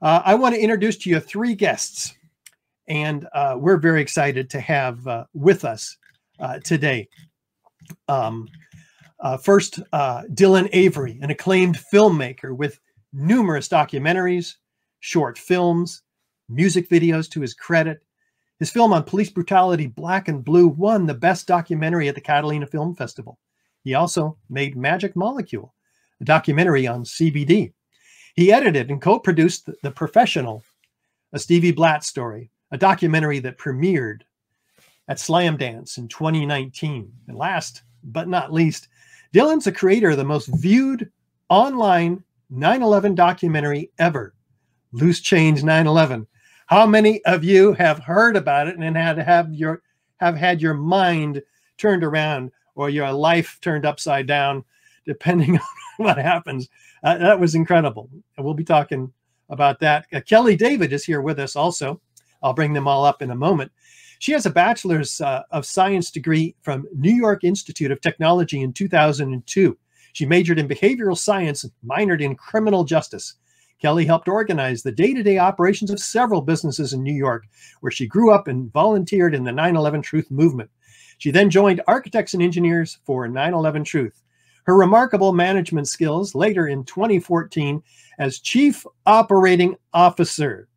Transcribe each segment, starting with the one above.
Uh, I want to introduce to you three guests, and uh, we're very excited to have uh, with us uh, today. Um, uh, first, uh, Dylan Avery, an acclaimed filmmaker with numerous documentaries, short films, music videos to his credit. His film on police brutality, Black and Blue, won the best documentary at the Catalina Film Festival. He also made Magic Molecule, a documentary on CBD. He edited and co produced The Professional, a Stevie Blatt story, a documentary that premiered at Slamdance in 2019. And last but not least, Dylan's the creator of the most viewed online 9 11 documentary ever, Loose Change 9 11. How many of you have heard about it and had have your have had your mind turned around or your life turned upside down, depending on what happens uh, that was incredible. And we'll be talking about that. Uh, Kelly David is here with us also. I'll bring them all up in a moment. She has a bachelor's uh, of science degree from New York Institute of Technology in 2002. She majored in behavioral science and minored in criminal justice. Kelly helped organize the day to day operations of several businesses in New York, where she grew up and volunteered in the 9 11 Truth movement. She then joined Architects and Engineers for 9 11 Truth. Her remarkable management skills later in 2014 as Chief Operating Officer.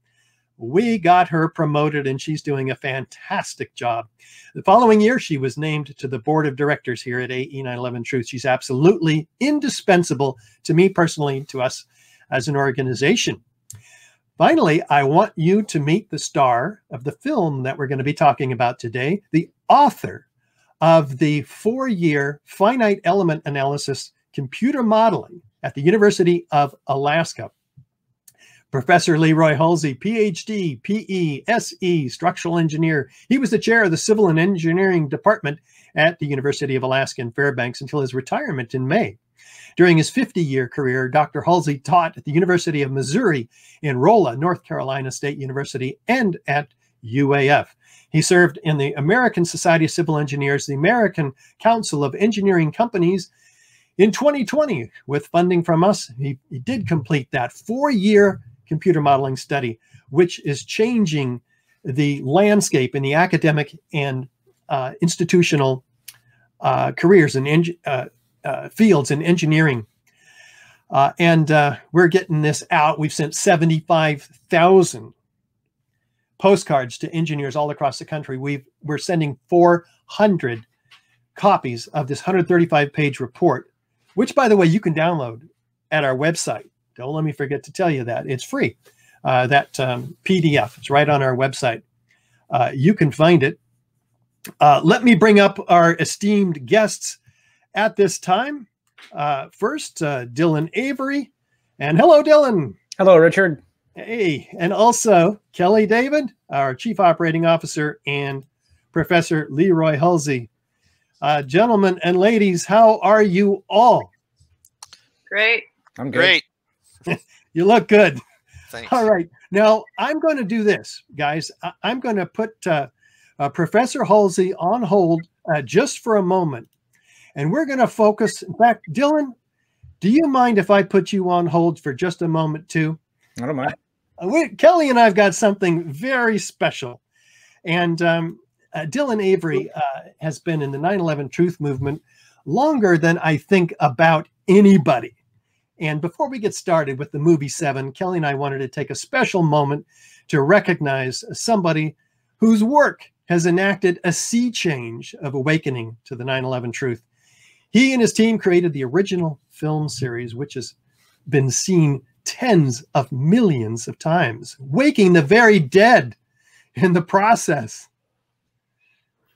We got her promoted and she's doing a fantastic job. The following year, she was named to the board of directors here at AE 911 Truth. She's absolutely indispensable to me personally, to us as an organization. Finally, I want you to meet the star of the film that we're going to be talking about today, the author of the four year finite element analysis computer modeling at the University of Alaska. Professor Leroy Hulsey, PhD, PE, SE, structural engineer. He was the chair of the Civil and Engineering Department at the University of Alaska in Fairbanks until his retirement in May. During his 50 year career, Dr. Hulsey taught at the University of Missouri in Rolla, North Carolina State University, and at UAF. He served in the American Society of Civil Engineers, the American Council of Engineering Companies. In 2020, with funding from us, he, he did complete that four year computer modeling study, which is changing the landscape in the academic and uh, institutional uh, careers and uh, uh, fields in engineering. Uh, and uh, we're getting this out. We've sent 75,000 postcards to engineers all across the country. we we're sending 400 copies of this 135 page report, which, by the way, you can download at our website. Don't let me forget to tell you that it's free. Uh, that um, PDF, it's right on our website. Uh, you can find it. Uh, let me bring up our esteemed guests at this time. Uh, first, uh, Dylan Avery. And hello, Dylan. Hello, Richard. Hey, and also Kelly David, our Chief Operating Officer, and Professor Leroy Hulsey. Uh, gentlemen and ladies, how are you all? Great. I'm good. Great. you look good. Thanks. All right. Now, I'm going to do this, guys. I- am going to put uh, uh, Professor Hulsey on hold uh, just for a moment. And we're going to focus. In fact, Dylan, do you mind if I put you on hold for just a moment, too? I don't mind. Uh, we, Kelly and I've got something very special. And um, uh, Dylan Avery uh, has been in the 9 11 truth movement longer than I think about anybody. And before we get started with the movie Seven, Kelly and I wanted to take a special moment to recognize somebody whose work has enacted a sea change of awakening to the 9 11 truth. He and his team created the original film series, which has been seen tens of millions of times, waking the very dead in the process.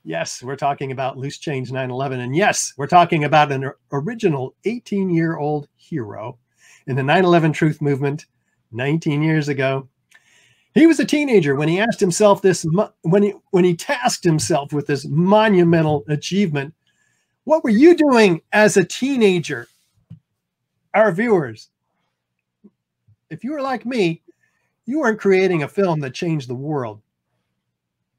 Yes, we're talking about Loose Change 911. And yes, we're talking about an original 18 year old hero in the 911 truth movement 19 years ago. He was a teenager when he asked himself this, when he, when he tasked himself with this monumental achievement. What were you doing as a teenager? Our viewers, if you were like me, you weren't creating a film that changed the world.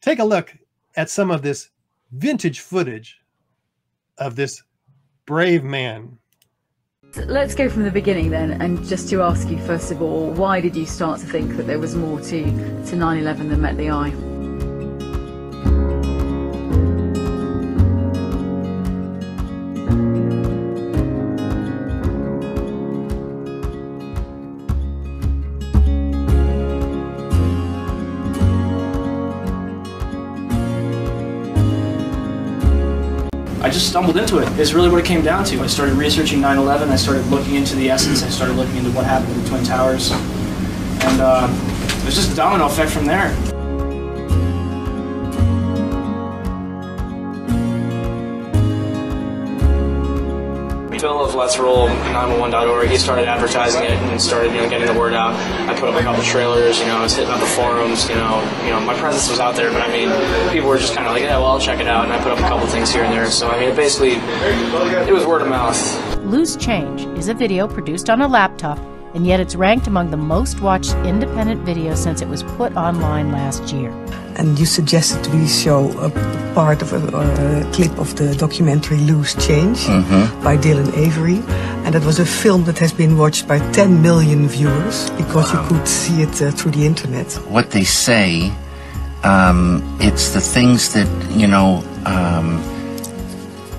Take a look at some of this vintage footage of this brave man. Let's go from the beginning then, and just to ask you first of all, why did you start to think that there was more to to 9/11 than met the eye? Stumbled into it. Is really what it came down to. I started researching 9/11. I started looking into the essence. I started looking into what happened to the Twin Towers, and uh, it was just a domino effect from there. Phil of Let's Roll 911.org, he started advertising it and started you know getting the word out. I put up a couple trailers, you know, I was hitting up the forums, you know, you know, my presence was out there, but I mean, people were just kind of like, yeah, well, I'll check it out, and I put up a couple things here and there. So I mean, it basically, it was word of mouth. Loose Change is a video produced on a laptop, and yet it's ranked among the most watched independent videos since it was put online last year. And you suggested we show a part of a, a clip of the documentary Loose Change by Dylan Avery. And that was a film that has been watched by 10 million viewers because you could see it uh, through the internet. what they say, um, it's the things that, you know, um,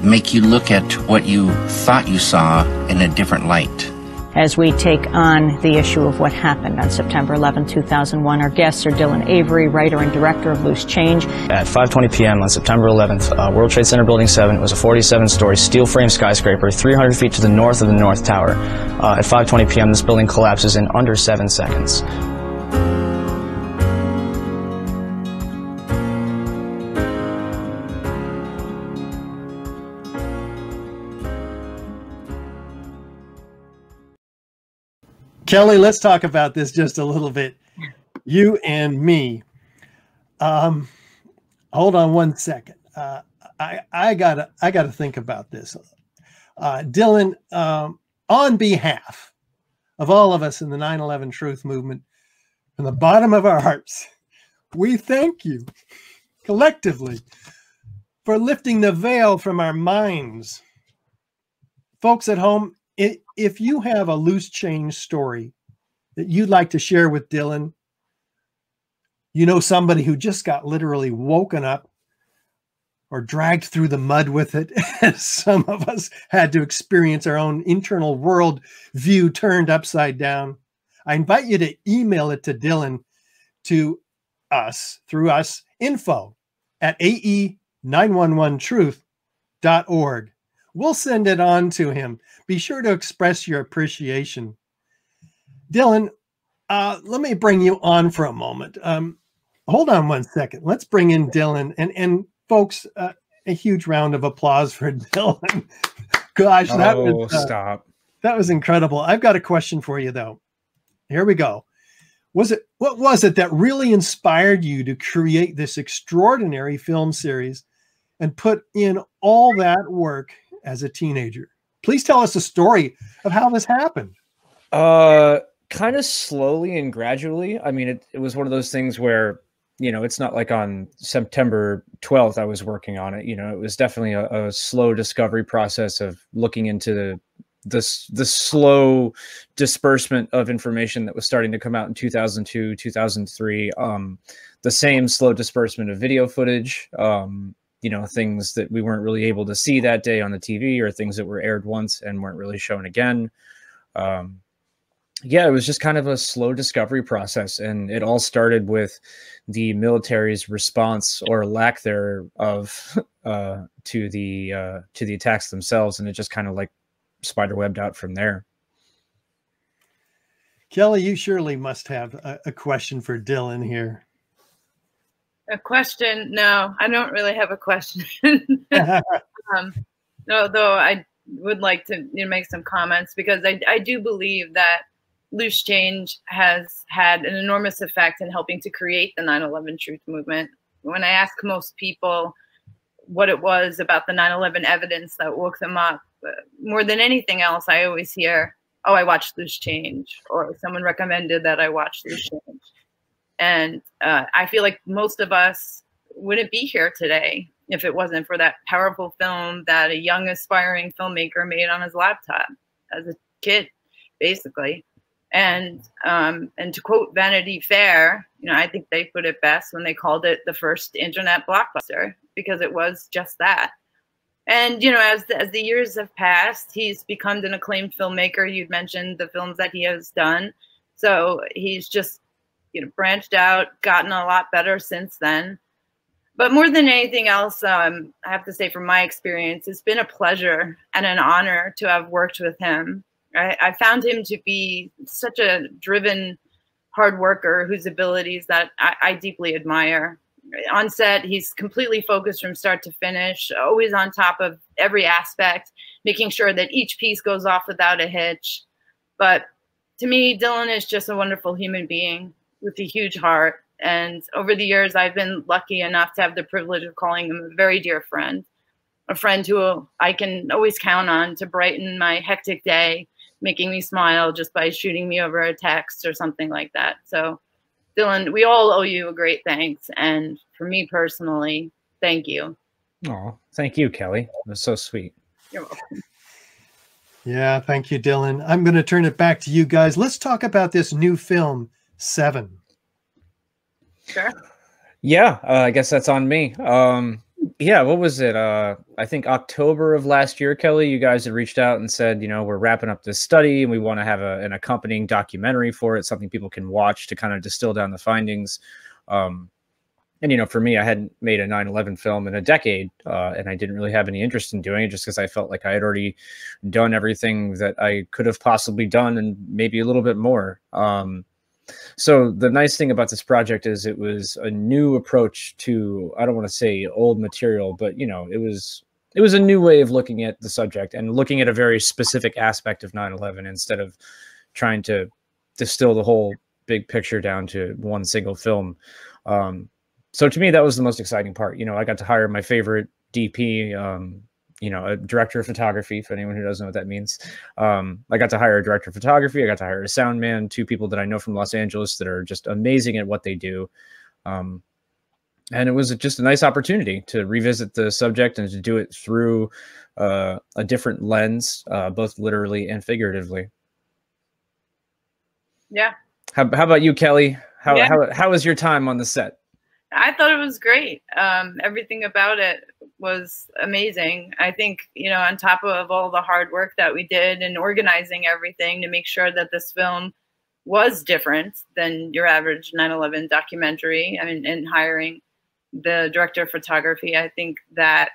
make you look at what you thought you saw in a different light. As we take on the issue of what happened on September 11, 2001. Our guests are Dylan Avery, writer and director of Loose Change. At 5:20 p.m. on September 11th, uh, World Trade Center Building 7 was a 47-story steel frame skyscraper, 300 feet to the north of the North Tower. Uh, at 5:20 p.m., this building collapses in under seven seconds. Kelly, let's talk about this just a little bit. You and me. Um, hold on one second. Uh, I I gotta I gotta think about this. Uh, Dylan, um, on behalf of all of us in the 9/11 Truth Movement, from the bottom of our hearts, we thank you collectively for lifting the veil from our minds. Folks at home, if you have a loose change story that you'd like to share with Dylan, you know somebody who just got literally woken up or dragged through the mud with it, as some of us had to experience our own internal world view turned upside down. I invite you to email it to Dylan to us through us info at ae911truth.org. We'll send it on to him. Be sure to express your appreciation. Dylan, uh, let me bring you on for a moment. Um, hold on one second. Let's bring in Dylan and and folks. Uh, a huge round of applause for Dylan. Gosh, that oh, was uh, stop. that was incredible. I've got a question for you though. Here we go. Was it what was it that really inspired you to create this extraordinary film series and put in all that work as a teenager? Please tell us the story of how this happened. Uh, kind of slowly and gradually. I mean, it, it was one of those things where, you know, it's not like on September 12th I was working on it. You know, it was definitely a, a slow discovery process of looking into the this the slow disbursement of information that was starting to come out in 2002 2003 um the same slow disbursement of video footage um you know things that we weren't really able to see that day on the tv or things that were aired once and weren't really shown again um yeah, it was just kind of a slow discovery process. And it all started with the military's response or lack thereof uh, to the uh, to the attacks themselves. And it just kind of like spiderwebbed out from there. Kelly, you surely must have a, a question for Dylan here. A question? No, I don't really have a question. um, no, though I would like to you know, make some comments because I, I do believe that loose change has had an enormous effect in helping to create the 9-11 truth movement when i ask most people what it was about the 9-11 evidence that woke them up uh, more than anything else i always hear oh i watched loose change or someone recommended that i watch loose change and uh, i feel like most of us wouldn't be here today if it wasn't for that powerful film that a young aspiring filmmaker made on his laptop as a kid, basically. And um, and to quote Vanity Fair, you know, I think they put it best when they called it the first internet blockbuster because it was just that. And you know, as the, as the years have passed, he's become an acclaimed filmmaker. You'd mentioned the films that he has done, so he's just you know branched out, gotten a lot better since then. But more than anything else, um, I have to say, from my experience, it's been a pleasure and an honor to have worked with him. I, I found him to be such a driven, hard worker whose abilities that I, I deeply admire on set he's completely focused from start to finish always on top of every aspect making sure that each piece goes off without a hitch but to me dylan is just a wonderful human being with a huge heart and over the years i've been lucky enough to have the privilege of calling him a very dear friend a friend who i can always count on to brighten my hectic day making me smile just by shooting me over a text or something like that so Dylan, we all owe you a great thanks. And for me personally, thank you. Oh, thank you, Kelly. It was so sweet. You're welcome. Yeah, thank you, Dylan. I'm going to turn it back to you guys. Let's talk about this new film, Seven. Sure. Yeah, uh, I guess that's on me. Um, yeah, what was it? Uh, I think October of last year, Kelly, you guys had reached out and said, you know, we're wrapping up this study and we want to have a, an accompanying documentary for it, something people can watch to kind of distill down the findings. Um, and, you know, for me, I hadn't made a 9 11 film in a decade uh, and I didn't really have any interest in doing it just because I felt like I had already done everything that I could have possibly done and maybe a little bit more. Um, so the nice thing about this project is it was a new approach to I don't want to say old material, but you know, it was it was a new way of looking at the subject and looking at a very specific aspect of 9/11 instead of trying to distill the whole big picture down to one single film. Um, so to me, that was the most exciting part. You know, I got to hire my favorite DP, um, you know, a director of photography, for anyone who doesn't know what that means. Um, I got to hire a director of photography. I got to hire a sound man, two people that I know from Los Angeles that are just amazing at what they do. Um, and it was just a nice opportunity to revisit the subject and to do it through uh, a different lens, uh, both literally and figuratively. Yeah. How, how about you, Kelly? How, yeah. how, how was your time on the set? I thought it was great. Um, everything about it was amazing. I think, you know, on top of all the hard work that we did in organizing everything to make sure that this film was different than your average 9 11 documentary, I mean, and hiring the director of photography, I think that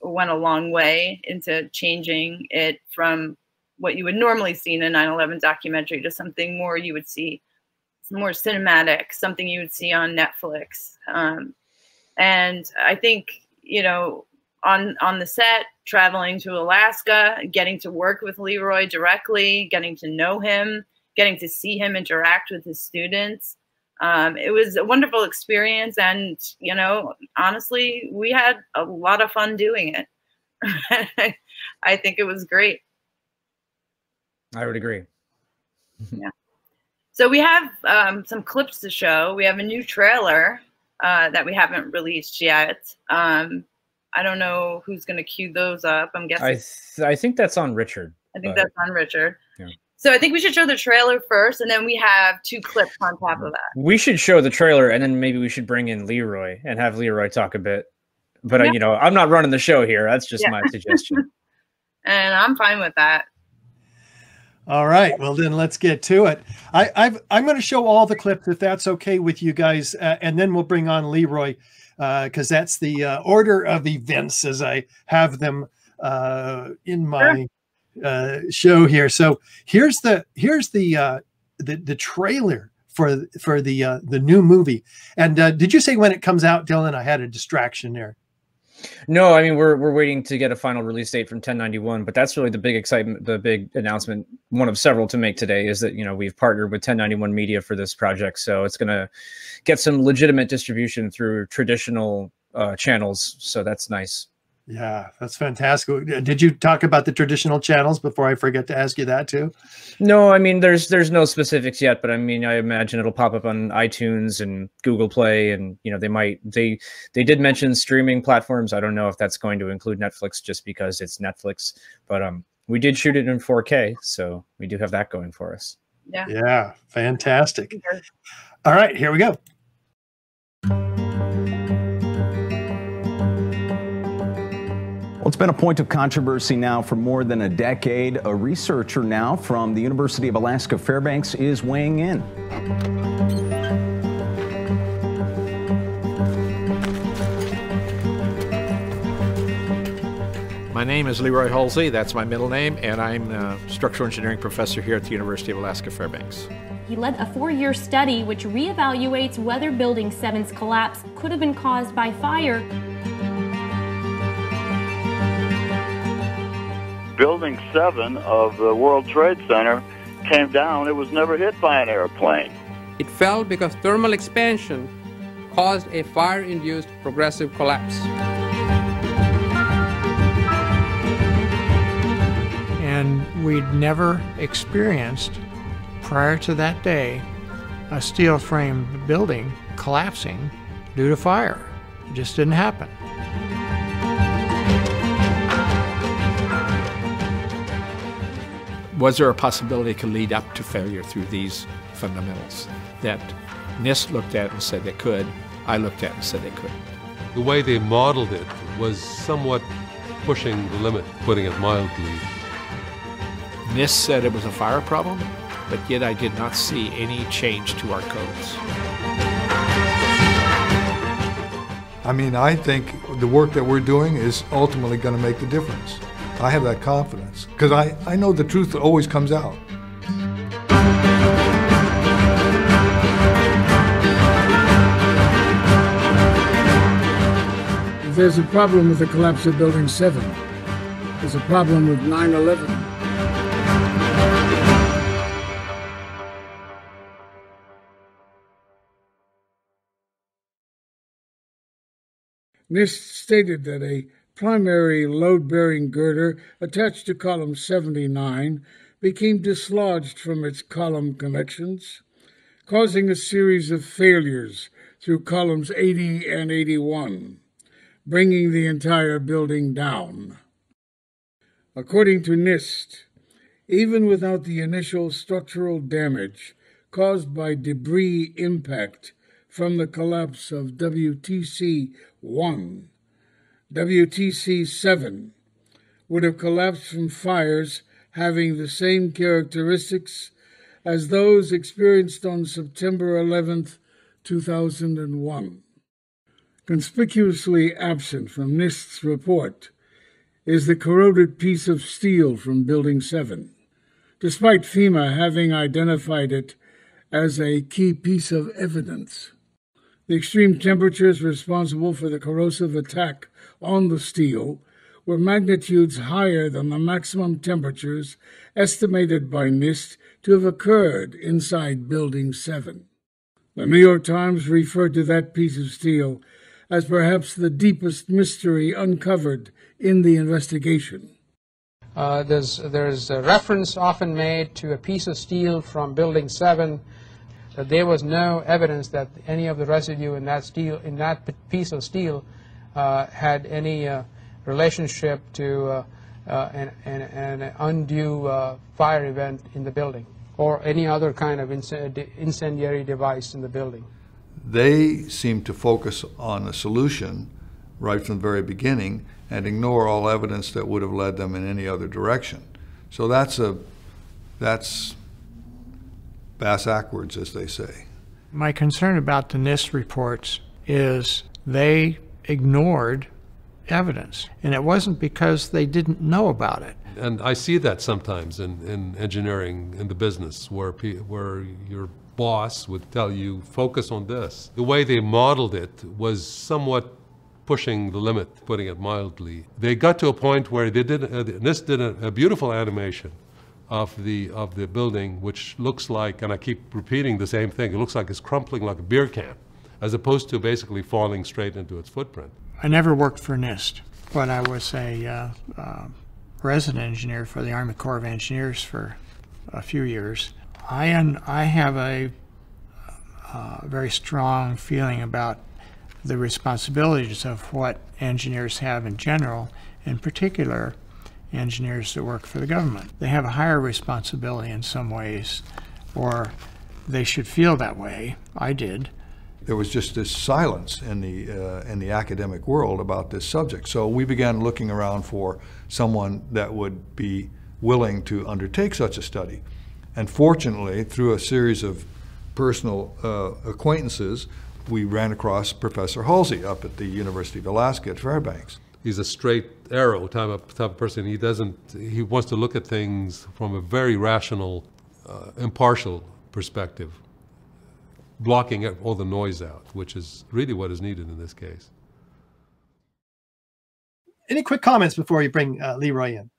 went a long way into changing it from what you would normally see in a 9 11 documentary to something more you would see more cinematic, something you would see on Netflix. Um, and I think you know on on the set, traveling to Alaska, getting to work with Leroy directly, getting to know him, getting to see him interact with his students. Um, it was a wonderful experience, and you know, honestly, we had a lot of fun doing it. I think it was great. I would agree. yeah. So we have um, some clips to show. We have a new trailer uh, that we haven't released yet. Um, I don't know who's going to cue those up. I'm guessing. I th- I think that's on Richard. I think but... that's on Richard. Yeah. So I think we should show the trailer first, and then we have two clips on top of that. We should show the trailer, and then maybe we should bring in Leroy and have Leroy talk a bit. But uh, yeah. uh, you know, I'm not running the show here. That's just yeah. my suggestion. and I'm fine with that. All right. Well, then let's get to it. I, I've, I'm going to show all the clips if that's okay with you guys, uh, and then we'll bring on Leroy because uh, that's the uh, order of events as I have them uh, in my uh, show here. So here's the here's the uh, the, the trailer for for the the new movie. And did you say when it comes out, Dylan? I had a distraction there. No, I mean we're we're waiting to get a final release date from 1091, but that's really the big excitement, the big announcement, one of several to make today is that you know we've partnered with 1091 Media for this project, so it's going to get some legitimate distribution through traditional uh, channels. So that's nice. Yeah, that's fantastic. Did you talk about the traditional channels before I forget to ask you that too? No, I mean there's there's no specifics yet, but I mean I imagine it'll pop up on iTunes and Google Play and you know they might they they did mention streaming platforms. I don't know if that's going to include Netflix just because it's Netflix, but um we did shoot it in 4K, so we do have that going for us. Yeah. Yeah. Fantastic. All right, here we go. Well, it's been a point of controversy now for more than a decade. A researcher now from the University of Alaska Fairbanks is weighing in. My name is Leroy Hulsey, that's my middle name, and I'm a structural engineering professor here at the University of Alaska Fairbanks. He led a four year study which reevaluates whether Building 7's collapse could have been caused by fire. Building 7 of the World Trade Center came down. It was never hit by an airplane. It fell because thermal expansion caused a fire induced progressive collapse. And we'd never experienced, prior to that day, a steel frame building collapsing due to fire. It just didn't happen. Was there a possibility it could lead up to failure through these fundamentals that NIST looked at and said they could, I looked at and said they couldn't? The way they modeled it was somewhat pushing the limit, putting it mildly. NIST said it was a fire problem, but yet I did not see any change to our codes. I mean, I think the work that we're doing is ultimately going to make the difference. I have that confidence because I, I know the truth always comes out. If there's a problem with the collapse of Building 7, there's a problem with 9 11. NIST stated that a primary load-bearing girder attached to column 79 became dislodged from its column connections, causing a series of failures through columns 80 and 81, bringing the entire building down. According to NIST, even without the initial structural damage caused by debris impact from the collapse of WTC 1, WTC 7 would have collapsed from fires having the same characteristics as those experienced on September 11, 2001. Conspicuously absent from NIST's report is the corroded piece of steel from Building 7, despite FEMA having identified it as a key piece of evidence. The extreme temperatures responsible for the corrosive attack on the steel were magnitudes higher than the maximum temperatures estimated by NIST to have occurred inside Building 7. The New York Times referred to that piece of steel as perhaps the deepest mystery uncovered in the investigation. Uh, there's, there's a reference often made to a piece of steel from Building 7 that there was no evidence that any of the residue in that steel in that piece of steel had any uh, relationship to uh, uh an, an, an, undue uh, fire event in the building or any other kind of incendiary device in the building. They seem to focus on a solution right from the very beginning and ignore all evidence that would have led them in any other direction. So that's a that's bass backwards, as they say. My concern about the NIST reports is they ignored evidence, and it wasn't because they didn't know about it. And I see that sometimes in, in engineering, in the business, where, where your boss would tell you, focus on this. The way they modeled it was somewhat pushing the limit, putting it mildly. They got to a point where they did, uh, this did a, a beautiful animation of the of the building, which looks like, and I keep repeating the same thing. It looks like it's crumpling like a beer can, as opposed to basically falling straight into its footprint. I never worked for NIST, but I was a uh, uh, resident engineer for the Army Corps of Engineers for a few years. I un- I have a, uh, very strong feeling about the responsibilities of what engineers have in general, in particular engineers that work for the government. They have a higher responsibility in some ways, or they should feel that way. I did. There was just this silence in the uh, in the academic world about this subject. So we began looking around for someone that would be willing to undertake such a study. And fortunately, through a series of personal uh, acquaintances, we ran across Professor Hulsey up at the University of Alaska at Fairbanks. He's a straight arrow type of, type of person. He doesn't, he wants to look at things from a very rational, uh, impartial perspective, blocking all the noise out, which is really what is needed in this case. Any quick comments before you bring uh, Leroy in?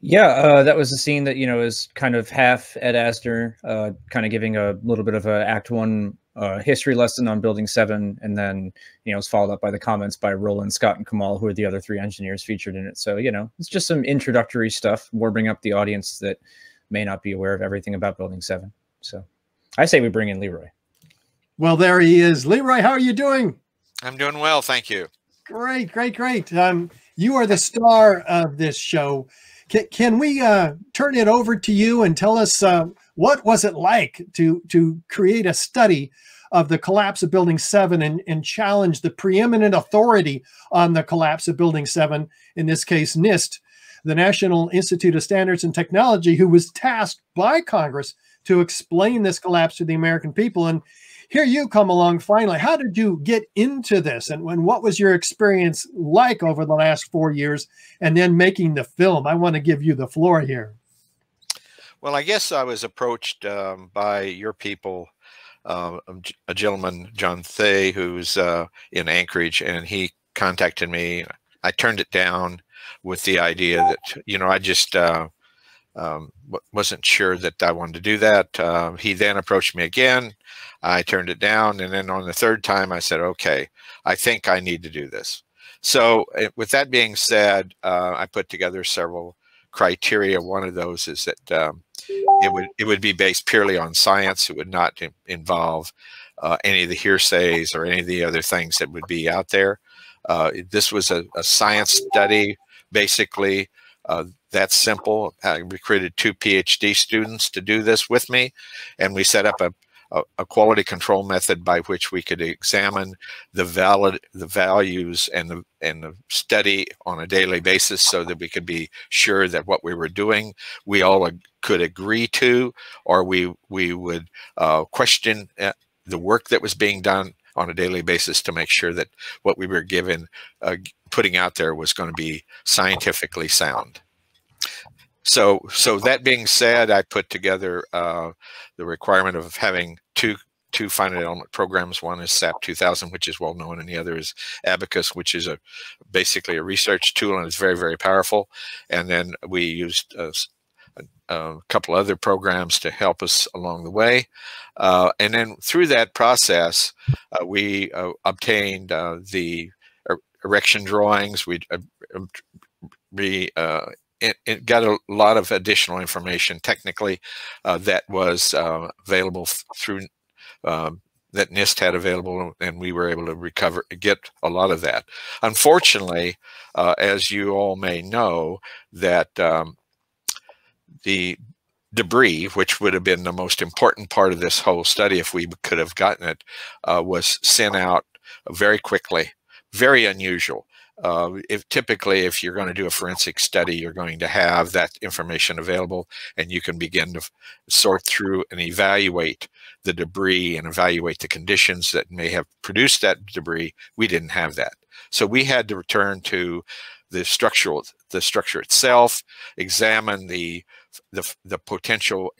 Yeah, uh, that was a scene that you know is kind of half Ed Asner, uh, kind of giving a little bit of a Act One uh, history lesson on Building Seven, and then you know it's followed up by the comments by Roland, Scott, and Kamal, who are the other three engineers featured in it. So you know it's just some introductory stuff, warming up the audience that may not be aware of everything about Building Seven. So I say we bring in Leroy. Well, there he is. Leroy, how are you doing? I'm doing well, thank you. Great, great, great. Um, you are the star of this show. Can, can we uh, turn it over to you and tell us uh, what was it like to to create a study of the collapse of Building 7 and, and challenge the preeminent authority on the collapse of Building 7, in this case, NIST, the National Institute of Standards and Technology, who was tasked by Congress to explain this collapse to the American people. And here you come along finally. How did you get into this? And when what was your experience like over the last four years and then making the film? I want to give you the floor here. Well, I guess I was approached um, by your people, uh, a gentleman, John Thay, who's uh, in Anchorage, and he contacted me. I turned it down with the idea that, you know, I just uh, um, wasn't sure that I wanted to do that. Uh, he then approached me again I turned it down. And then on the third time, I said, okay, I think I need to do this. So eh, with that being said, uh, I put together several criteria. One of those is that um, it would it would be based purely on science. It would not involve uh, any of the hearsays or any of the other things that would be out there. Uh, this was a, a, science study, basically. Uh, that's simple. I recruited two PhD students to do this with me, and we set up a, a, a, quality control method by which we could examine the valid the values and the and the study on a daily basis so that we could be sure that what we were doing we all could agree to or we we would uh, question uh, the work that was being done on a daily basis to make sure that what we were given uh, putting out there was going to be scientifically sound so, so that being said, I put together uh, the requirement of having two two finite element programs. One is SAP 2000, which is well known, and the other is Abaqus, which is a basically a research tool and it's very very powerful. And then we used uh, a, a, couple other programs to help us along the way. Uh, and then through that process, uh, we uh, obtained uh, the er, erection drawings. We re it, it, got a lot of additional information technically uh, that was uh, available through um, that NIST had available, and we were able to recover get a lot of that. Unfortunately, uh, as you all may know, that um, the debris, which would have been the most important part of this whole study if we could have gotten it, uh, was sent out very quickly. Very unusual uh, if typically if you're going to do a forensic study you're going to have that information available and you can begin to sort through and evaluate the debris and evaluate the conditions that may have produced that debris. We didn't have that. So we had to return to the structural the structure itself examine the the, the potential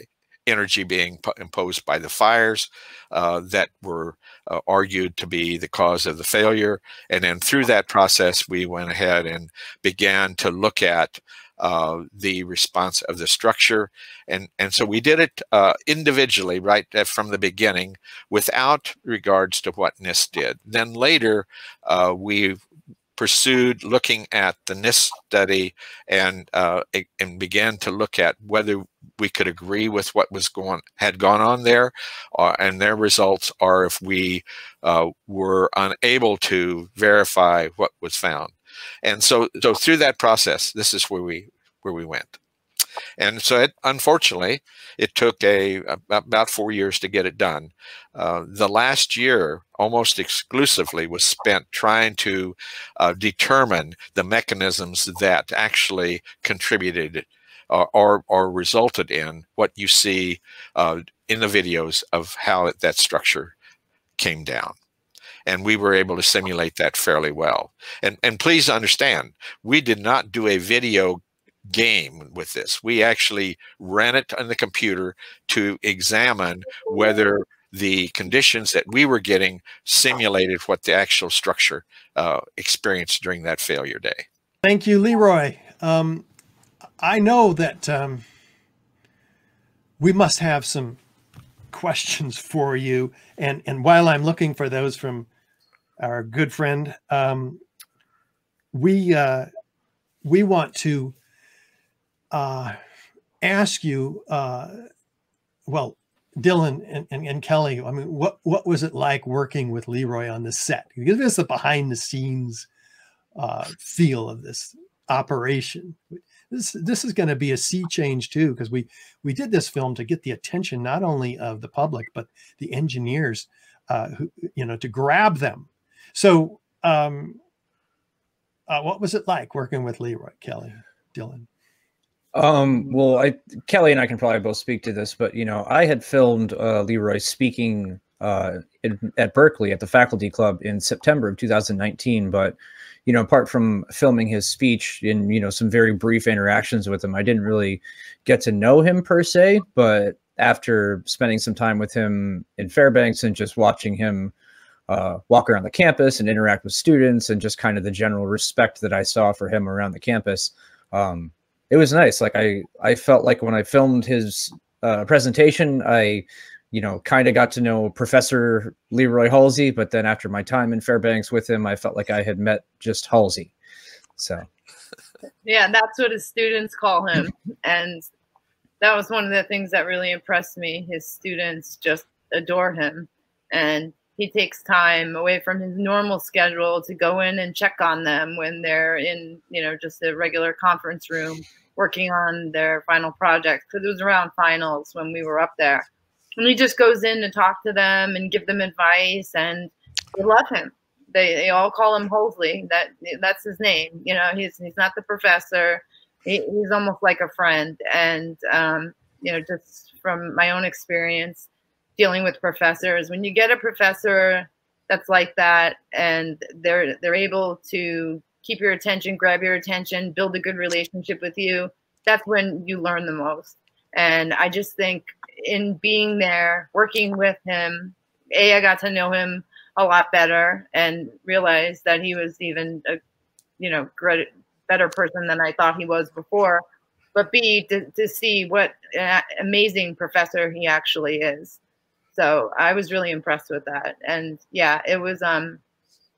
energy being imposed by the fires uh, that were uh, argued to be the cause of the failure. And then through that process, we went ahead and began to look at uh, the response of the structure. And, and so we did it uh, individually right from the beginning without regards to what NIST did. Then later, uh, we pursued looking at the NIST study and uh, and began to look at whether we could agree with what was going had gone on there, uh, and their results are if we uh, were unable to verify what was found. And so, so through that process, this is where we where we went. And so, it, unfortunately, it took a about four years to get it done. Uh, the last year, almost exclusively, was spent trying to uh, determine the mechanisms that actually contributed uh, or or resulted in what you see uh, in the videos of how it, that structure came down and we were able to simulate that fairly well. And and please understand, we did not do a video game with this. We actually ran it on the computer to examine whether the conditions that we were getting simulated what the actual structure uh, experienced during that failure day. Thank you, Leroy. Um, I know that um, we must have some questions for you, and and while I'm looking for those from our good friend, um, we uh, we want to uh, ask you, uh, well, Dylan and, and, and, Kelly, I mean, what, what was it like working with Leroy on the set? Give us the behind the scenes uh, feel of this operation. This, this is going to be a sea change too, because we, we did this film to get the attention, not only of the public, but the engineers, uh, who, you know, to grab them. So um, uh, what was it like working with Leroy, Kelly, Dylan? Um, well, I Kelly and I can probably both speak to this, but you know, I had filmed uh, Leroy speaking uh, in, at Berkeley at the faculty club in September of 2019. But you know, apart from filming his speech and you know some very brief interactions with him, I didn't really get to know him per se. But after spending some time with him in Fairbanks and just watching him uh, walk around the campus and interact with students and just kind of the general respect that I saw for him around the campus. Um, it was nice. Like I, I felt like when I filmed his uh, presentation, I, you know, kind of got to know Professor Leroy Hulsey, but then after my time in Fairbanks with him, I felt like I had met just Hulsey. So, yeah, that's what his students call him, and that was one of the things that really impressed me. His students just adore him, and he takes time away from his normal schedule to go in and check on them when they're in, you know, just a regular conference room working on their final project. Because it was around finals when we were up there. And he just goes in to talk to them and give them advice, and they love him. They, they all call him Hulsey. That that's his name. You know, he's he's not the professor. He, he's almost like a friend. And um, you know, just from my own experience, dealing with professors. When you get a professor that's like that and they're they're able to keep your attention, grab your attention, build a good relationship with you, that's when you learn the most. And I just think in being there, working with him, A, I got to know him a lot better and realized that he was even a, you know, great, better person than I thought he was before. But B, to, to see what an amazing professor he actually is. So I was really impressed with that. And yeah, it was, um,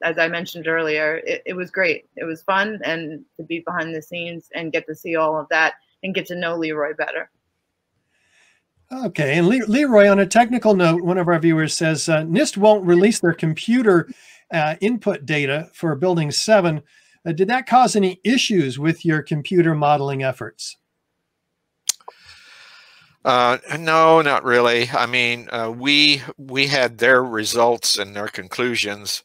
as I mentioned earlier, it, it was great. It was fun and to be behind the scenes and get to see all of that and get to know Leroy better. Okay, and Le Leroy, on a technical note, one of our viewers says uh, NIST won't release their computer uh, input data for Building 7. Uh, did that cause any issues with your computer modeling efforts? Uh, no, not really. I mean, uh, we we had their results and their conclusions.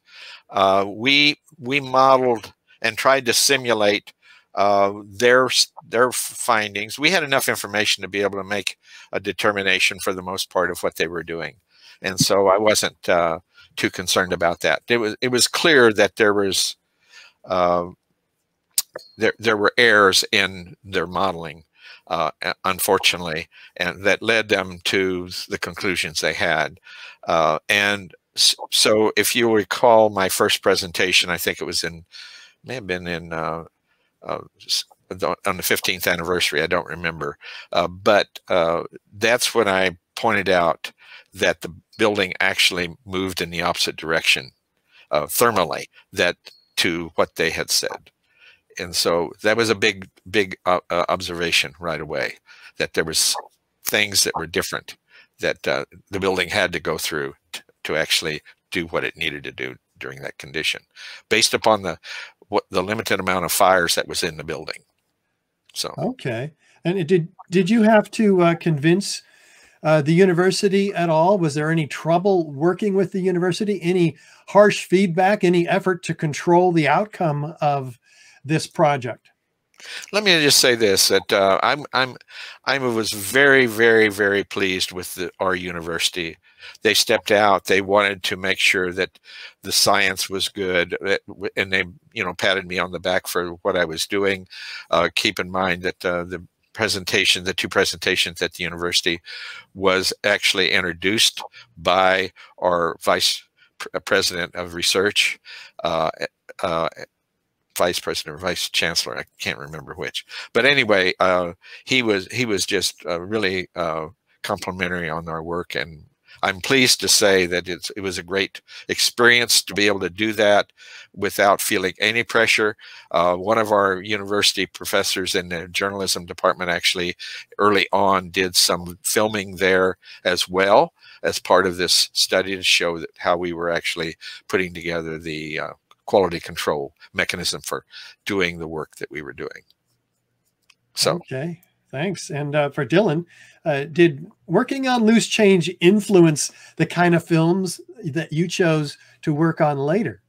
Uh, we we modeled and tried to simulate uh, their their findings. We had enough information to be able to make a determination for the most part of what they were doing, and so I wasn't uh, too concerned about that. It was it was clear that there was uh, there there were errors in their modeling uh, unfortunately, and that led them to the conclusions they had. Uh, and so, if you recall my first presentation, I think it was in, may have been in uh, uh on the 15th anniversary. I don't remember, uh, but uh, that's when I pointed out that the building actually moved in the opposite direction thermally that to what they had said and so that was a big big uh, uh, observation right away that there was things that were different that uh, the building had to go through to actually do what it needed to do during that condition based upon the what the limited amount of fires that was in the building So okay, and did did you have to uh, convince uh, the university at all? Was there any trouble working with the university? Any harsh feedback? Any effort to control the outcome of this project? Let me just say this: that uh, I'm I'm I was very very very pleased with the, our university. They stepped out. They wanted to make sure that the science was good, and they you know patted me on the back for what I was doing. Uh, keep in mind that uh, the presentation, the two presentations at the university, was actually introduced by our vice president of research. Uh, uh, vice president or vice chancellor. I can't remember which, but anyway, uh, he was he was just uh, really uh, complimentary on our work, and I'm pleased to say that it was a great experience to be able to do that without feeling any pressure. Uh, one of our university professors in the journalism department actually early on did some filming there as well as part of this study to show that how we were actually putting together the uh, quality control mechanism for doing the work that we were doing. So, okay, thanks. And uh, for Dylan, uh, did working on Loose Change influence the kind of films that you chose to work on later?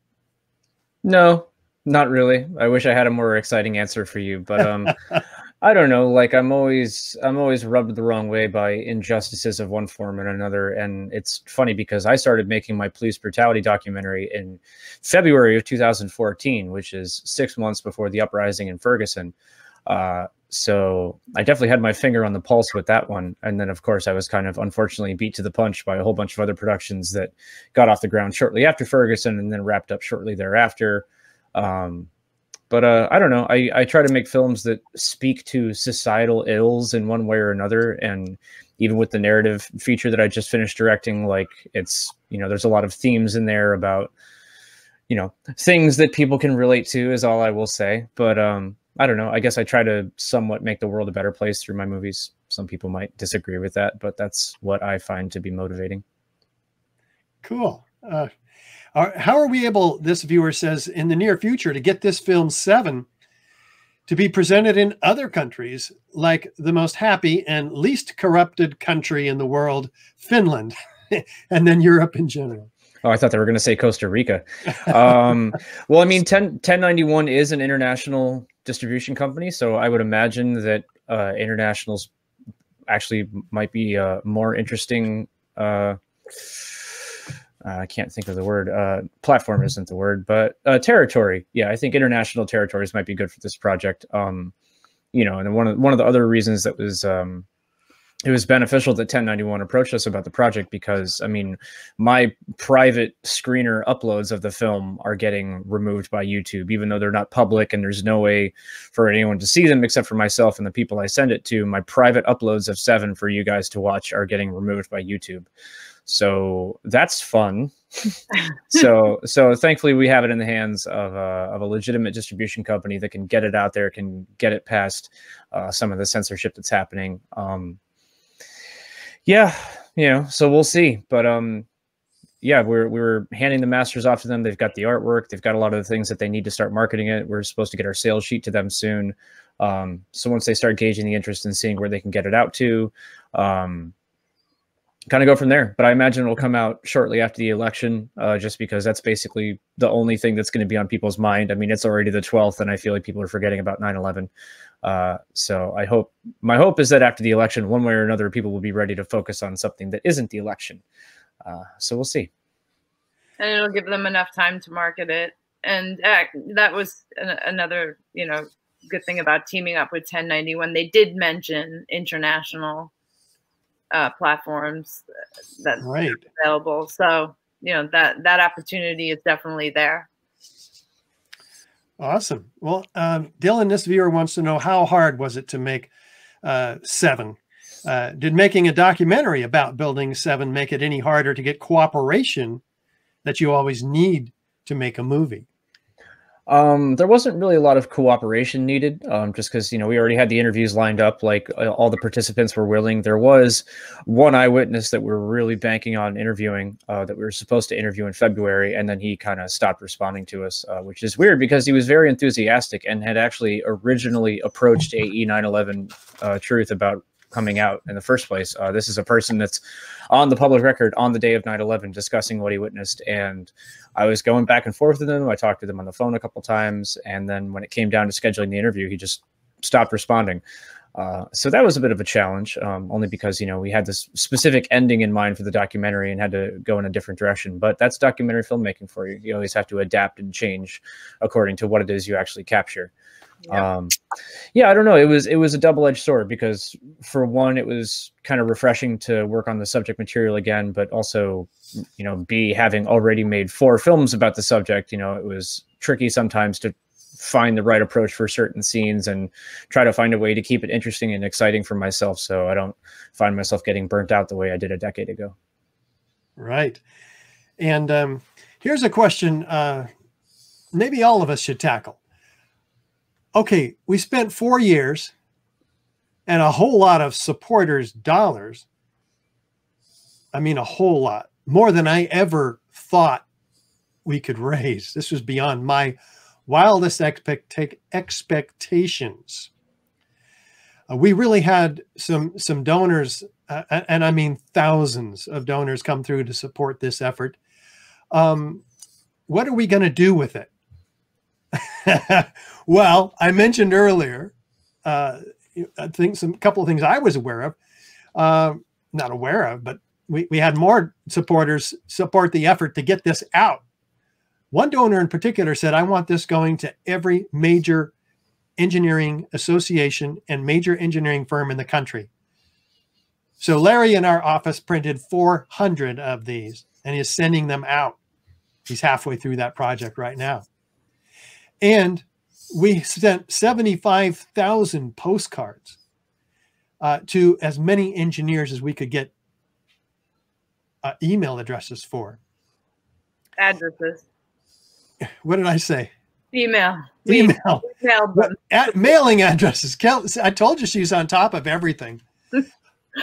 No, not really. I wish I had a more exciting answer for you, but um, I don't know. Like I'm always I'm always rubbed the wrong way by injustices of one form and another. And it's funny because I started making my police brutality documentary in February of 2014, which is six months before the uprising in Ferguson. Uh, so I definitely had my finger on the pulse with that one. And then, of course, I was kind of unfortunately beat to the punch by a whole bunch of other productions that got off the ground shortly after Ferguson and then wrapped up shortly thereafter. Um, but uh, I don't know. I, I try to make films that speak to societal ills in one way or another. And even with the narrative feature that I just finished directing, like it's, you know, there's a lot of themes in there about, you know, things that people can relate to is all I will say. But um, I don't know. I guess I try to somewhat make the world a better place through my movies. Some people might disagree with that, but that's what I find to be motivating. Cool. Uh, how are we able, this viewer says, in the near future to get this film seven to be presented in other countries like the most happy and least corrupted country in the world, Finland, and then Europe in general? Oh, I thought they were going to say Costa Rica. Um, well, I mean, 10, 1091 is an international distribution company, so I would imagine that uh, internationals actually might be uh, more interesting. Uh, uh, I can't think of the word. Uh, platform isn't the word, but uh, territory. Yeah, I think international territories might be good for this project. Um, you know, and one of one of the other reasons that was um, it was beneficial that 1091 approached us about the project because I mean, my private screener uploads of the film are getting removed by YouTube, even though they're not public and there's no way for anyone to see them except for myself and the people I send it to. My private uploads of Seven for you guys to watch are getting removed by YouTube. So that's fun. so so thankfully we have it in the hands of a, of a legitimate distribution company that can get it out there, can get it past uh, some of the censorship that's happening. Um, yeah, you know, so we'll see. But um, yeah, we're we're handing the masters off to them. They've got the artwork. They've got a lot of the things that they need to start marketing it. We're supposed to get our sales sheet to them soon. Um, so once they start gauging the interest and seeing where they can get it out to, um, kind of go from there. But I imagine it'll come out shortly after the election, uh, just because that's basically the only thing that's going to be on people's mind. I mean, it's already the 12th, and I feel like people are forgetting about 9 11. Uh, so I hope, my hope is that after the election, one way or another, people will be ready to focus on something that isn't the election. Uh, so we'll see. And it'll give them enough time to market it. And uh, that was an- another, you know, good thing about teaming up with 1091. They did mention international uh, platforms that right. available. So you know that that opportunity is definitely there. Awesome. Well, um, Dylan, this viewer wants to know how hard was it to make uh, Seven? Uh, did making a documentary about building Seven make it any harder to get cooperation that you always need to make a movie? Um, there wasn't really a lot of cooperation needed, um, just because you know we already had the interviews lined up. Like uh, all the participants were willing. There was one eyewitness that we were really banking on interviewing, uh, that we were supposed to interview in February, and then he kind of stopped responding to us, uh, which is weird because he was very enthusiastic and had actually originally approached AE 911 uh, Truth about coming out in the first place. Uh, this is a person that's on the public record on the day of 9/11 discussing what he witnessed, and I was going back and forth with him. I talked to them on the phone a couple times, and then when it came down to scheduling the interview, he just stopped responding. Uh, so that was a bit of a challenge, um, only because you know we had this specific ending in mind for the documentary and had to go in a different direction. But that's documentary filmmaking for you. You always have to adapt and change according to what it is you actually capture. Yeah. Um, yeah, I don't know. It was it was a double edged sword because for one, it was kind of refreshing to work on the subject material again, but also, you know, B having already made four films about the subject. You know, it was tricky sometimes to find the right approach for certain scenes and try to find a way to keep it interesting and exciting for myself so I don't find myself getting burnt out the way I did a decade ago. Right. And um, here's a question uh, maybe all of us should tackle. Okay, we spent four years and a whole lot of supporters' dollars. I mean, a whole lot more than I ever thought we could raise. This was beyond my wildest expect expectations. Uh, we really had some some donors, uh, and I mean thousands of donors come through to support this effort. Um, what are we going to do with it? well, I mentioned earlier, uh, I think some couple of things I was aware of, uh, not aware of, but we, we had more supporters support the effort to get this out one donor in particular said, I want this going to every major engineering association and major engineering firm in the country. So Larry in our office printed 400 of these and is sending them out. He's halfway through that project right now. And we sent 75,000 postcards uh, to as many engineers as we could get uh, email addresses for. Addresses what did I say? Email. Email. At, mailing addresses. Kelly, I told you she's on top of everything.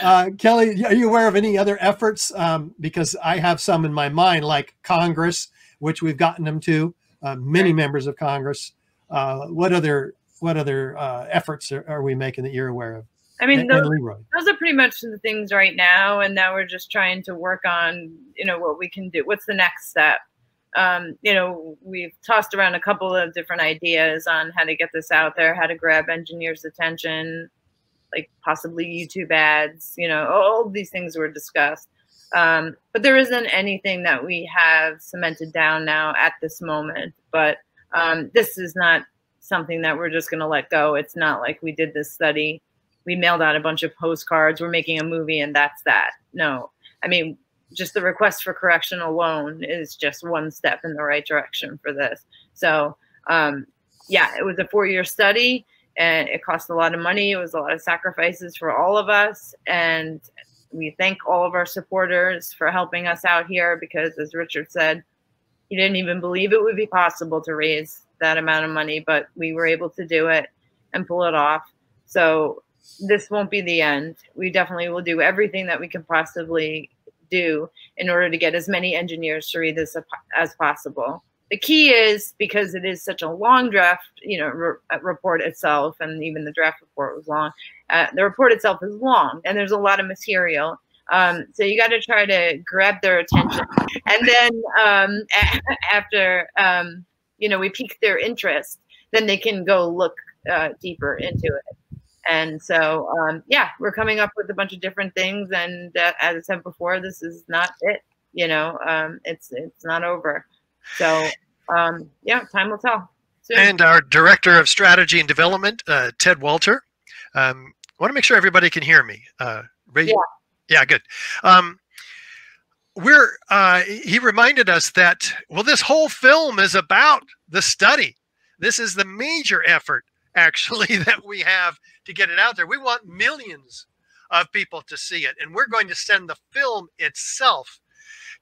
Uh, Kelly, are you aware of any other efforts? Um, because I have some in my mind, like Congress, which we've gotten them to, uh, many members of Congress. Uh, what other what other uh, efforts are, are, we making that you're aware of? I mean, those, those, are pretty much the things right now, and now we're just trying to work on, you know, what we can do. What's the next step? um, you know, we've tossed around a couple of different ideas on how to get this out there, how to grab engineers' attention, like possibly YouTube ads, you know, all these things were discussed. Um, but there isn't anything that we have cemented down now at this moment. But um, this is not something that we're just going to let go. It's not like we did this study, we mailed out a bunch of postcards, we're making a movie, and that's that. No, I mean, just the request for correction alone is just one step in the right direction for this. So, um, yeah, it was a four year study and it cost a lot of money. It was a lot of sacrifices for all of us. And we thank all of our supporters for helping us out here because, as Richard said, he didn't even believe it would be possible to raise that amount of money, but we were able to do it and pull it off. So, this won't be the end. We definitely will do everything that we can possibly do in order to get as many engineers to read this as possible. The key is because it is such a long draft, you know, re report itself, and even the draft report was long. Uh, the report itself is long, and there's a lot of material. Um, so you got to try to grab their attention, and then um, after um, you know we pique their interest, then they can go look uh, deeper into it. And so, um, yeah, we're coming up with a bunch of different things. And uh, as I said before, this is not it. You know, um, it's it's not over. So, um, yeah, time will tell. Soon. And our director of strategy and development, uh, Ted Walter. Um, want to make sure everybody can hear me. Uh, yeah. Yeah, good. Um, we're uh, he reminded us that well, this whole film is about the study. This is the major effort actually that we have to get it out there. We want millions of people to see it. And we're going to send the film itself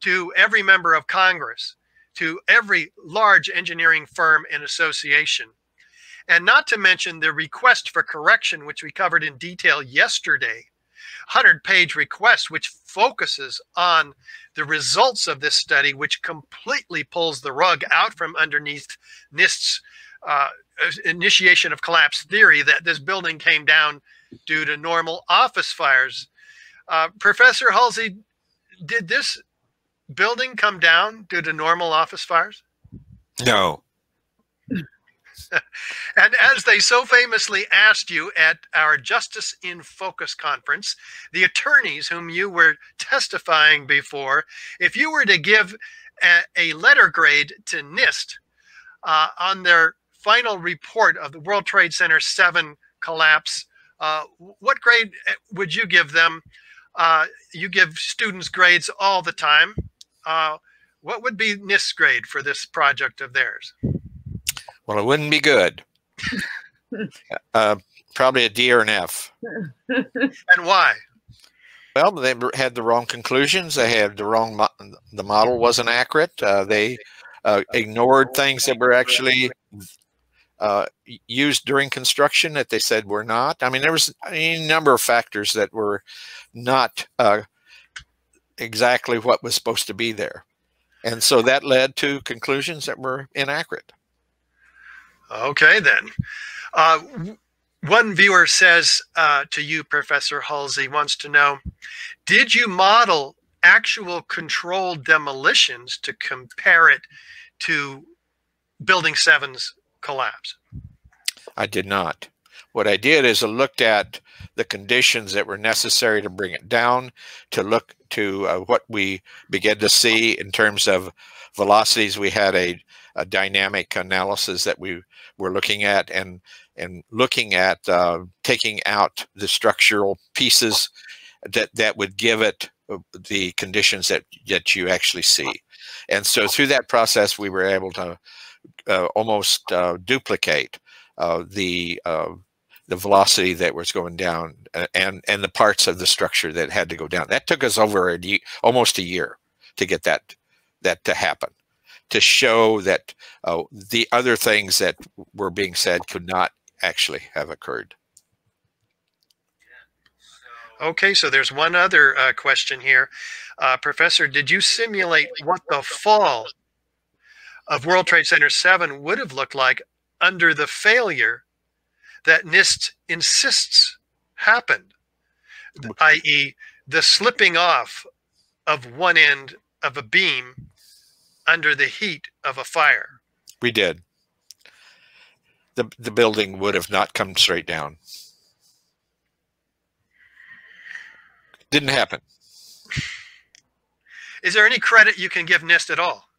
to every member of Congress to every large engineering firm and association. And not to mention the request for correction, which we covered in detail yesterday. 100 page request, which focuses on the results of this study, which completely pulls the rug out from underneath NIST's uh, initiation of collapse theory that this building came down due to normal office fires. Uh, Professor Hulsey, did this building come down due to normal office fires? No. and as they so famously asked you at our Justice in Focus conference, the attorneys whom you were testifying before, if you were to give a, a letter grade to NIST uh, on their final report of the World Trade Center 7 collapse, uh, what grade uh, would you give them? Uh, you give students grades all the time. Uh, what would be NIST's grade for this project of theirs? Well, it wouldn't be good. uh, probably a D or an F. and why? Well, they had the wrong conclusions. They had the wrong. Mo the model wasn't accurate. Uh, they uh, ignored things that were actually uh, used during construction that they said were not. I mean, there was a number of factors that were not uh, exactly what was supposed to be there. And so that led to conclusions that were inaccurate. Okay, then. Uh, one viewer says uh, to you, Professor Hulsey, wants to know Did you model actual controlled demolitions to compare it to Building 7's collapse? I did not. What I did is I looked at the conditions that were necessary to bring it down, to look to uh, what we began to see in terms of velocities. We had a, a dynamic analysis that we were looking at and and looking at uh, taking out the structural pieces that that would give it uh, the conditions that that you actually see. And so through that process, we were able to uh, almost uh, duplicate uh, the the velocity that was going down and and the parts of the structure that had to go down. That took us over a, almost a year to get that that to happen, to show that uh, the other things that were being said could not actually have occurred. Okay, so there's one other uh, question here. Uh, Professor, did you simulate what the fall of World Trade Center 7 would have looked like under the failure that NIST insists happened, i.e., the slipping off of one end of a beam under the heat of a fire. We did. The, the building would have not come straight down. Didn't happen. Is there any credit you can give NIST at all?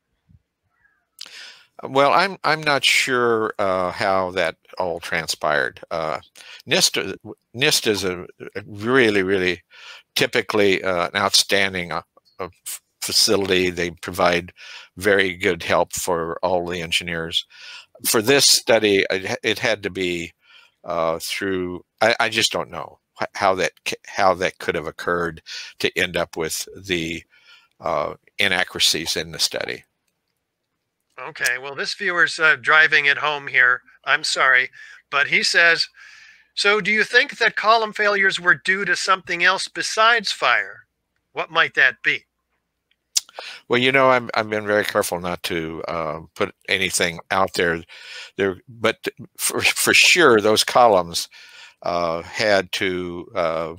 Well, I'm I'm not sure uh, how that all transpired. Uh, NIST NIST is a, really really typically uh, an outstanding uh, facility. They provide very good help for all the engineers. For this study, it, it had to be uh, through. I, I, just don't know how that how that could have occurred to end up with the uh, inaccuracies in the study. Okay, well, this viewer's uh, driving it home here. I'm sorry, but he says, so do you think that column failures were due to something else besides fire? What might that be? Well, you know, I'm I've been very careful not to uh, put anything out there. There, but for for sure, those columns uh, had to uh,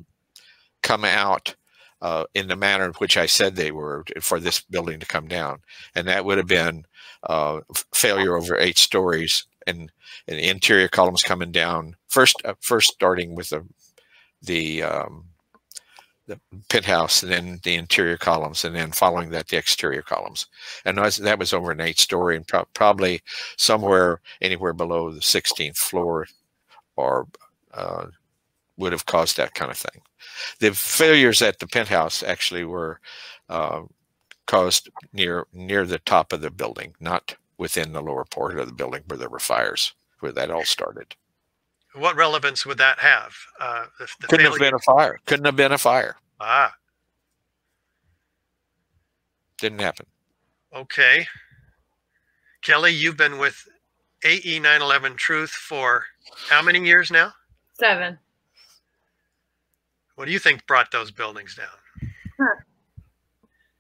come out uh, in the manner in which I said they were for this building to come down, and that would have been uh, failure over eight stories and, and interior columns coming down first. Uh, first starting with the the um, the penthouse and then the interior columns and then following that the exterior columns and that was, that was over an eight story and pro probably somewhere anywhere below the 16th floor or uh, would have caused that kind of thing the failures at the penthouse actually were uh, caused near near the top of the building, not within the lower part of the building where there were fires, where that all started. What relevance would that have? Uh, the, the Couldn't failure? have been a fire. Couldn't have been a fire. Ah. Didn't happen. Okay. Kelly, you've been with AE 911 Truth for how many years now? Seven. What do you think brought those buildings down? Huh.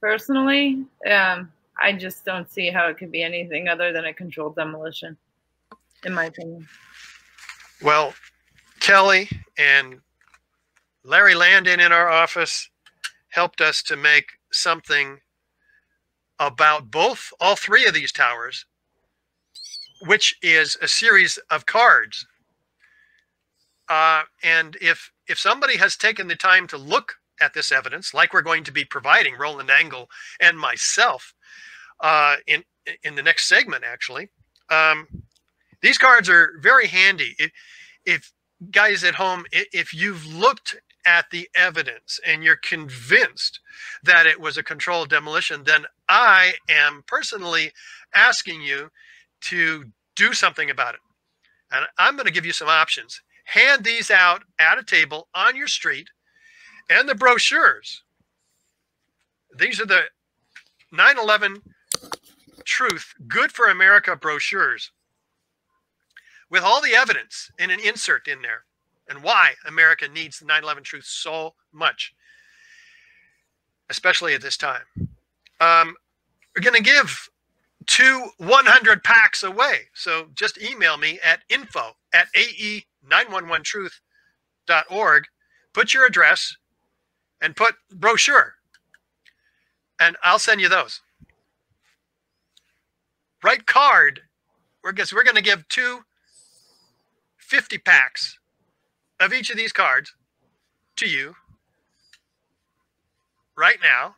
Personally, um, I just don't see how it could be anything other than a controlled demolition, in my opinion. Well, Kelly and Larry Landon in our office helped us to make something about both, all three of these towers, which is a series of cards. Uh, and if if somebody has taken the time to look at this evidence, like we're going to be providing Roland Angle and myself uh, in in the next segment, actually, um, these cards are very handy. If, if guys at home, if you've looked at the evidence and you're convinced that it was a controlled demolition, then I am personally asking you to do something about it. And I'm going to give you some options. Hand these out at a table on your street and the brochures. These are the 9 11 Truth Good for America brochures with all the evidence and an insert in there and why America needs the 9 11 truth so much, especially at this time. Um, we're going to give two 100 packs away. So just email me at info at ae911truth.org, put your address, and put brochure, and I'll send you those. Write card. We're, we're going to give two 50 packs of each of these cards to you right now.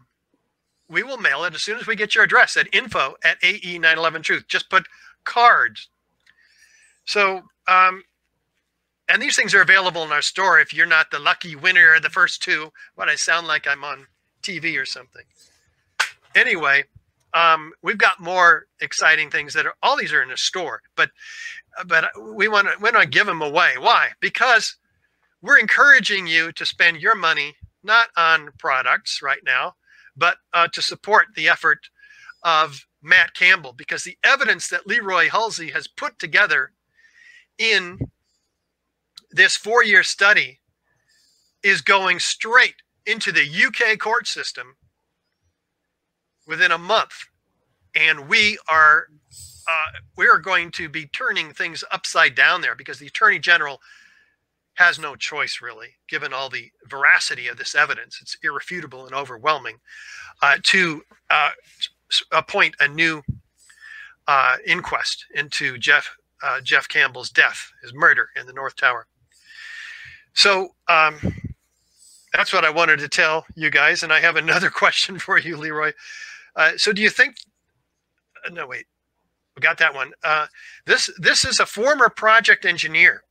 We will mail it as soon as we get your address at info at AE911Truth. Just put cards. So, um, and these things are available in our store if you're not the lucky winner of the first two. What I sound like I'm on TV or something. Anyway, um, we've got more exciting things that are all these are in the store, but but we want to we want to give them away. Why? Because we're encouraging you to spend your money not on products right now, but uh, to support the effort of Matt Campbell because the evidence that Leroy Hulsey has put together in this four-year study is going straight into the UK court system within a month, and we are uh, we are going to be turning things upside down there because the attorney general has no choice really, given all the veracity of this evidence. It's irrefutable and overwhelming uh, to uh, appoint a new uh, inquest into Jeff uh, Geoff Campbell's death, his murder in the North Tower. So um, that's what I wanted to tell you guys, and I have another question for you, Leroy. Uh, so do you think? Uh, no, wait. We got that one. Uh, this this is a former project engineer,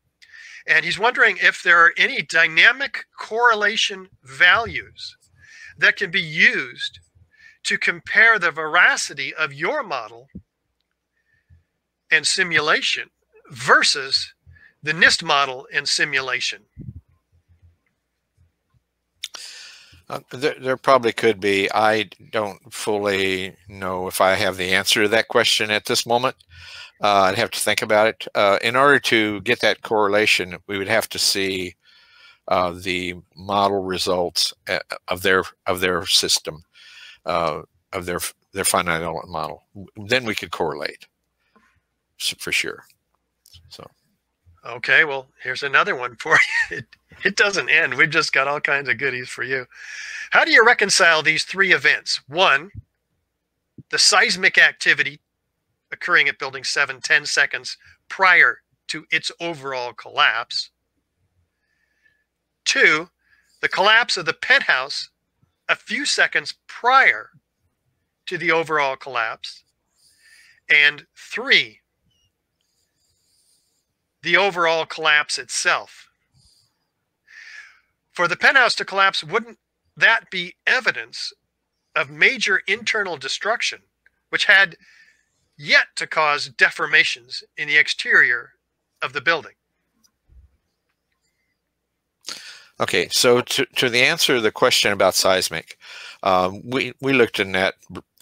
and he's wondering if there are any dynamic correlation values that can be used to compare the veracity of your model and simulation versus the NIST model and simulation. Uh, there, there, probably could be. I don't fully know if I have the answer to that question at this moment. Uh, I'd have to think about it. Uh, in order to get that correlation, we would have to see uh, the model results uh, of their of their system, of their their finite element model. Then we could correlate for sure. So. Okay, well, here's another one for you. It, doesn't end. We've just got all kinds of goodies for you. How do you reconcile these three events? One, the seismic activity occurring at Building 7 10 seconds prior to its overall collapse. Two, the collapse of the penthouse a few seconds prior to the overall collapse. And three, the overall collapse itself. For the penthouse to collapse, wouldn't that be evidence of major internal destruction, which had yet to cause deformations in the exterior of the building? Okay, so to, to the answer to the question about seismic, um, we, we looked in that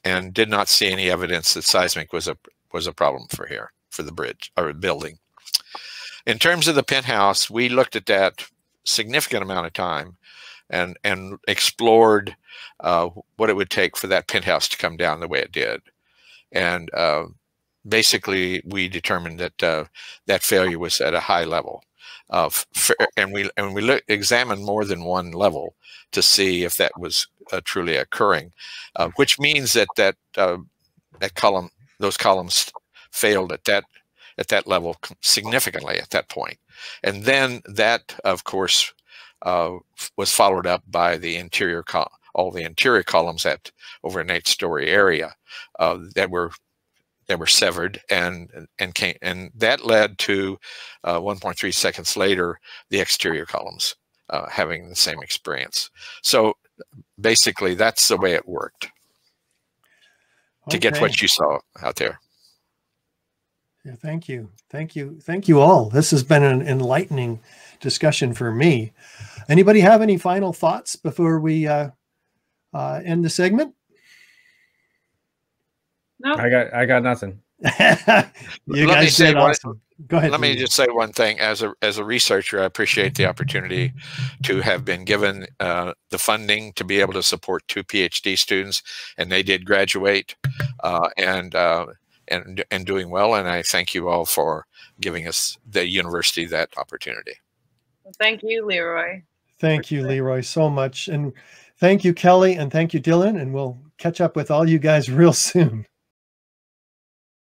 and did not see any evidence that seismic was a was a problem for here for the bridge or building. In terms of the penthouse, we looked at that significant amount of time and and explored uh, what it would take for that penthouse to come down the way it did. And uh, basically, we determined that uh, that failure was at a high level. Of, and we and we look, examined more than one level to see if that was uh, truly occurring, uh, which means that that uh, that column, those columns failed at that at that level significantly at that point. And then that, of course, uh, was followed up by the interior all the interior columns at over an eight-story area uh, that were that were severed and and came and that led to uh, 1.3 seconds later the exterior columns uh, having the same experience. So basically, that's the way it worked to get what you saw out there. Yeah, thank you. Thank you. Thank you all. This has been an enlightening discussion for me. Anybody have any final thoughts before we uh, uh, end the segment? No. I got I got nothing. you let guys did awesome. Go ahead. Let please. me just say one thing. As a as a researcher, I appreciate the opportunity to have been given uh, the funding to be able to support two PhD students, and they did graduate, uh, and uh, and and doing well. And I thank you all for giving us the university that opportunity. Well, thank you, Leroy. Thank you, Leroy, so much, and thank you, Kelly, and thank you, Dylan. And we'll catch up with all you guys real soon.